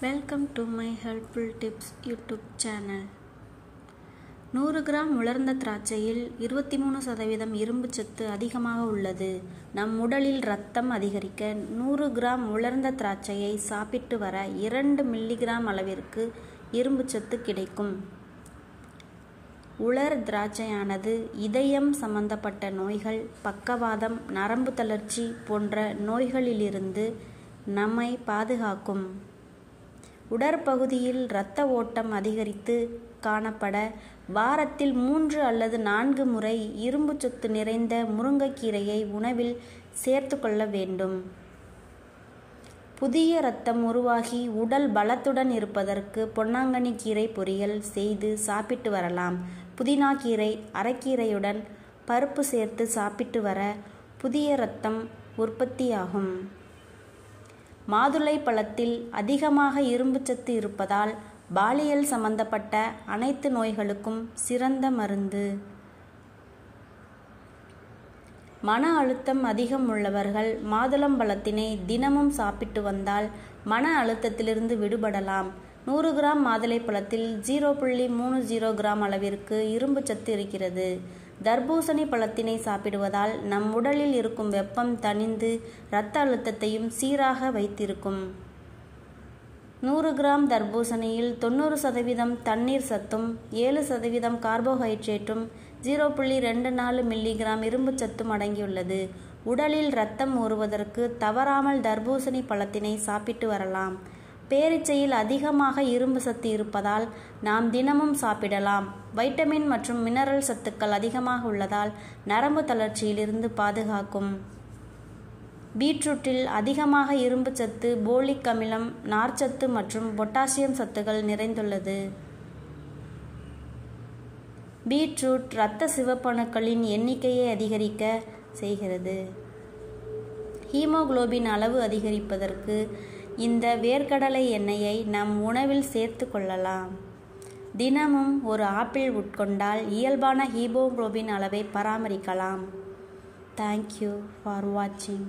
Welcome to my helpful tips YouTube channel நூறு gram உலர்ந்த திராட்சையில் இருபத்தி மூணு சதவீதம் இரும்பு சத்து அதிகமாக உள்ளது. நம் உடலில் ரத்தம் அதிகரிக்க நூறு கிராம் உலர்ந்த திராட்சையை சாப்பிட்டு வர இரண்டு மில்லிகிராம் அளவிற்கு இரும்பு சத்து கிடைக்கும். உலர் திராட்சையானது இதயம் சம்பந்தப்பட்ட நோய்கள் பக்கவாதம் நரம்பு தளர்ச்சி போன்ற நோய்களிலிருந்து நம்மை பாதுகாக்கும். உடற்பகுதியில் இரத்த ஓட்டம் அதிகரித்து காணப்பட வாரத்தில் மூன்று அல்லது நான்கு முறை இரும்பு சத்து நிறைந்த முருங்கைக்கீரையை உணவில் சேர்த்து கொள்ள வேண்டும். புதிய இரத்தம் உருவாகி உடல் பலத்துடன் இருப்பதற்கு பொன்னாங்கண்ணி கீரை பொரியல் செய்து சாப்பிட்டு வரலாம். புதினா கீரை அரைக்கீரையுடன் பருப்பு சேர்த்து சாப்பிட்டு வர புதிய இரத்தம் உற்பத்தியாகும். மாதுளை பழத்தில் அதிகமாக இரும்புச்சத்து இருப்பதால் பாலியல் சம்பந்தப்பட்ட அனைத்து நோய்களுக்கும் சிறந்த மருந்து. மன அழுத்தம் அதிகம் உள்ளவர்கள் மாதுளம்பழத்தினை தினமும் சாப்பிட்டு வந்தால் மன அழுத்தத்திலிருந்து விடுபடலாம். நூறு கிராம் மாதுளை பழத்தில் ஜீரோ புள்ளி மூணு ஜீரோ கிராம் அளவிற்கு இரும்பு சத்து இருக்கிறது. தர்பூசணி பழத்தினை சாப்பிடுவதால் நம் உடலில் இருக்கும் வெப்பம் தணிந்து இரத்த அழுத்தத்தையும் சீராக வைத்திருக்கும். நூறு கிராம் தர்பூசணியில் தொண்ணூறு சதவீதம் தண்ணீர் சத்தும் ஏழு சதவீதம் கார்போஹைட்ரேட்டும் ஜீரோ புள்ளி ரெண்டு நாலு மில்லிகிராம் இரும்பு சத்தும் அடங்கியுள்ளது. உடலில் இரத்தம் ஊறுவதற்கு தவறாமல் தர்பூசணி பழத்தினை சாப்பிட்டு வரலாம். பேரிச்சையில் அதிகமாக இரும்பு சத்து இருப்பதால் நாம் தினமும் சாப்பிடலாம். வைட்டமின் மற்றும் மினரல் சத்துக்கள் அதிகமாக உள்ளதால் நரம்பு தளர்ச்சியிலிருந்து பாதுகாக்கும். பீட்ரூட்டில் அதிகமாக இரும்பு சத்து போலிக் அமிலம் நார்ச்சத்து மற்றும் பொட்டாசியம் சத்துகள் நிறைந்துள்ளது. பீட்ரூட் இரத்த சிவப்பணுக்களின் எண்ணிக்கையை அதிகரிக்க செய்கிறது. ஹீமோகுளோபின் அளவு அதிகரிப்பதற்கு இந்த வேர்க்கடலை எண்ணெயை நம் உணவில் சேர்த்து கொள்ளலாம். தினமும் ஒரு ஆப்பிள் உட்கொண்டால் இயல்பான ஹீமோக்ளோபின் அளவை பராமரிக்கலாம். தேங்க்யூ ஃபார் வாட்சிங்